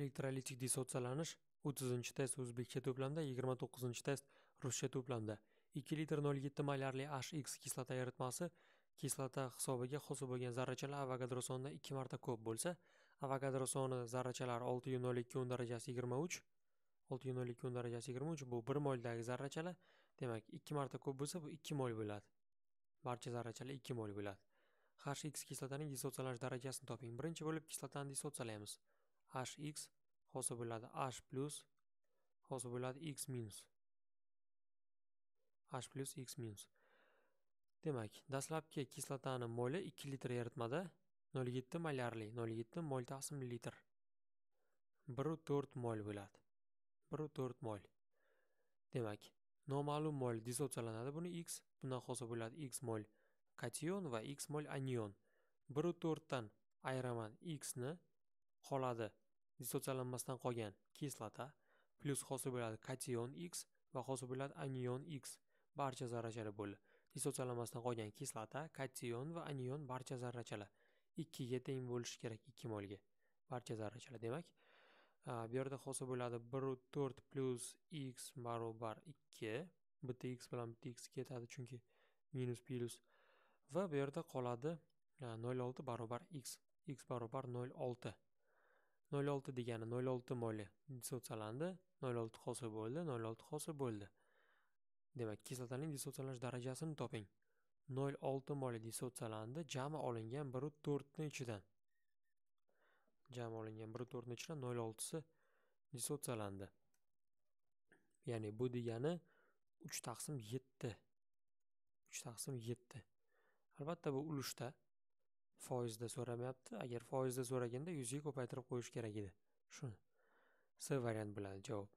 elektrolitik dissotsialanish 30 test o'zbekcha to'plamda 29 test ruscha to'plamda 2 litr 0,7 molyarli hx kislota eritmasi kislota hisobiga hosil bo'lgan zarrachalar avogadro sonidan 2 marta ko'p bo'lsa avogadro soni zarrachalar 6.02 darajasi 23 6.02 darajasi 23 bu 1 moldagi zarrachalar. Demak 2 marta ko'p bo'lsa bu 2 mol bo'ladi. Barcha zarrachalar 2 mol bo'ladi. Hx kislotaning dissotsialanish darajasini toping. Birinchi bo'lib kislotani dissotsialaymiz hx hosil bo'ladi h plus hosil bo'ladi x minus. H plus x minus. Demak dastlabki kislotani moli 2 litr eritmada 0,7 molyarli 0,7 mol taqsim litr. 1,4 mol bo'ladi. 1,4 mol demak noma'lum mol dissotsiyalanadi buni x bundan hosil bo'ladi x mol kation va x mol anion. 1,4 dan ayiraman x ni qoladi. Dissotsiyalanmasdan qolgan kislota plyus hosil bo'ladi kation x va hosil bo'ladi anion x barcha zarrachalar bo'ldi dissotsiyalanmasdan qolgan kislota kation va anion barcha zarrachalar ikkiga teng bo'lishi kerak ikki molga barcha zarrachalar demak bu yerda hosil bo'ladi bir to'rt plyus x barobar ikki bitta x bilan bitta x ketadi chunki minus plyus va bu yerda qoladi nol olti barobar x x barobar nol olti. Nol olti degani nol olti moli dissotsiyalandi nol olti hosil bo'ldi nol olti hosil bo'ldi. Demak kislotaning dissotsiyalanish darajasini toping. Nol olti moli dissotsiyalandi jami olingan biru to'rtni ichidan. Jami olingan biru to'rtni ichidan nol oltisi dissotsiyalandi ya'ni bu degani uch taqsim yetti. Uch taqsim yetti. Albatta bu ulushda foizda so'ramayapti. Agar foizda so'raganda yuzga ko'paytirib qo'yish kerak edi. Shuni. C variant bo'ladi javob.